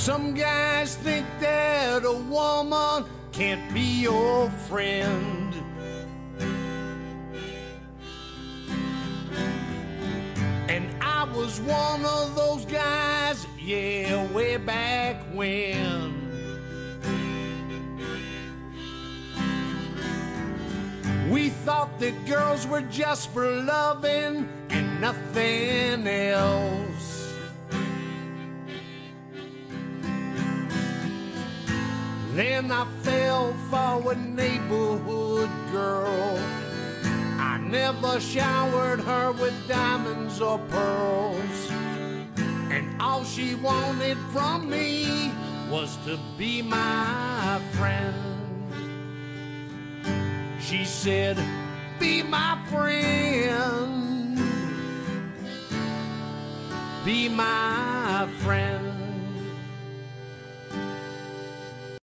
Some guys think that a woman can't be your friend. And I was one of those guys, yeah, way back when. We thought that girls were just for loving and nothing else. Then I fell for a neighborhood girl. I never showered her with diamonds or pearls. And all she wanted from me was to be my friend. She said, Be my friend. Be my friend.